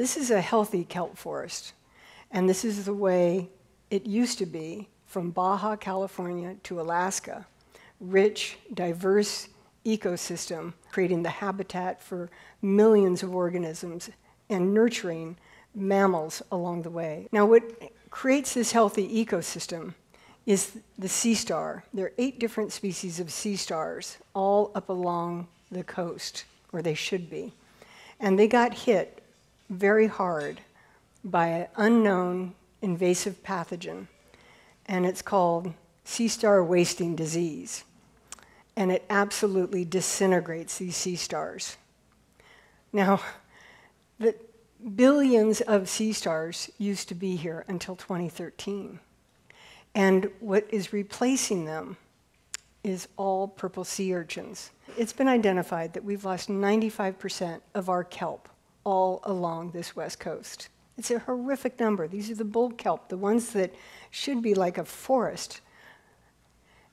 This is a healthy kelp forest, and this is the way it used to be from Baja California to Alaska. Rich, diverse ecosystem, creating the habitat for millions of organisms and nurturing mammals along the way. Now, what creates this healthy ecosystem is the sea star. There are eight different species of sea stars, all up along the coast, or they should be. And they got hit very hard by an unknown invasive pathogen, and it's called sea star wasting disease. And it absolutely disintegrates these sea stars. Now, the billions of sea stars used to be here until 2013. And what is replacing them is all purple sea urchins. It's been identified that we've lost 95% of our kelp all along this west coast. It's a horrific number. These are the bull kelp, the ones that should be like a forest.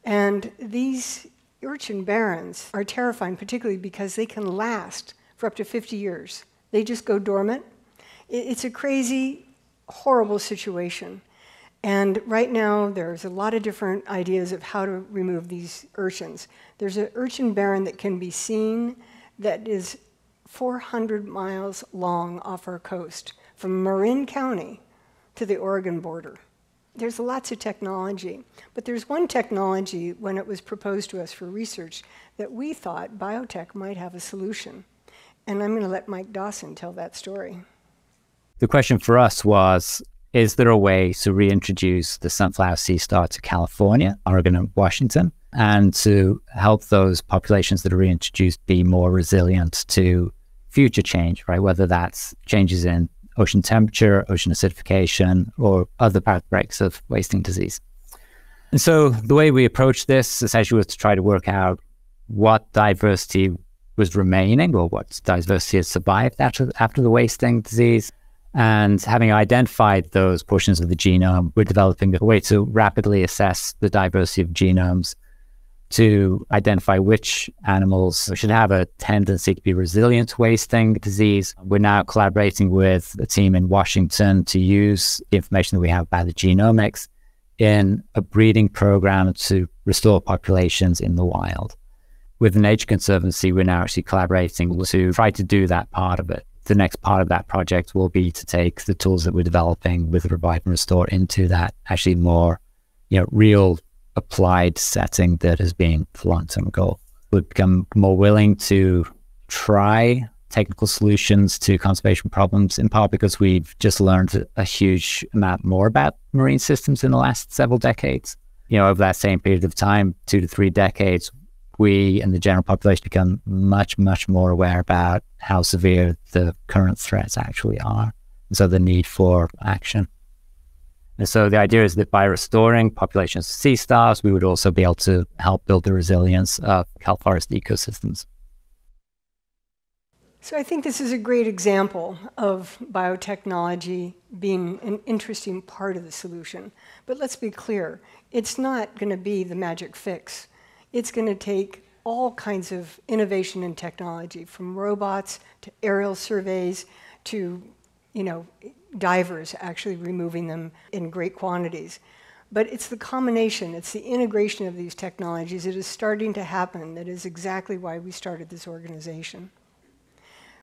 And these urchin barrens are terrifying, particularly because they can last for up to 50 years. They just go dormant. It's a crazy, horrible situation. And right now, there's a lot of different ideas of how to remove these urchins. There's an urchin barren that can be seen that is 400 miles long off our coast, from Marin County to the Oregon border. There's lots of technology, but there's one technology when it was proposed to us for research that we thought biotech might have a solution. And I'm going to let Mike Dawson tell that story. The question for us was is there a way to reintroduce the sunflower sea star to California, Oregon, and Washington, and to help those populations that are reintroduced be more resilient to future change, right? Whether that's changes in ocean temperature, ocean acidification, or other outbreaks of wasting disease. And so the way we approached this essentially was to try to work out what diversity was remaining or what diversity had survived after, after the wasting disease and having identified those portions of the genome, we're developing a way to rapidly assess the diversity of genomes to identify which animals should have a tendency to be resilient to wasting disease. We're now collaborating with a team in Washington to use the information that we have about the genomics in a breeding program to restore populations in the wild. With the Nature Conservancy, we're now actually collaborating to try to do that part of it the next part of that project will be to take the tools that we're developing with Revive and Restore into that actually more, you know, real applied setting that has been the long-term goal. We've become more willing to try technical solutions to conservation problems, in part because we've just learned a huge amount more about marine systems in the last several decades. You know, over that same period of time, two to three decades, we and the general population become much, much more aware about how severe the current threats actually are. And so the need for action. And so the idea is that by restoring populations of sea stars, we would also be able to help build the resilience of kelp forest ecosystems. So I think this is a great example of biotechnology being an interesting part of the solution. But let's be clear, it's not going to be the magic fix it's going to take all kinds of innovation and technology, from robots to aerial surveys to, you know, divers actually removing them in great quantities. But it's the combination, it's the integration of these technologies It is starting to happen that is exactly why we started this organization.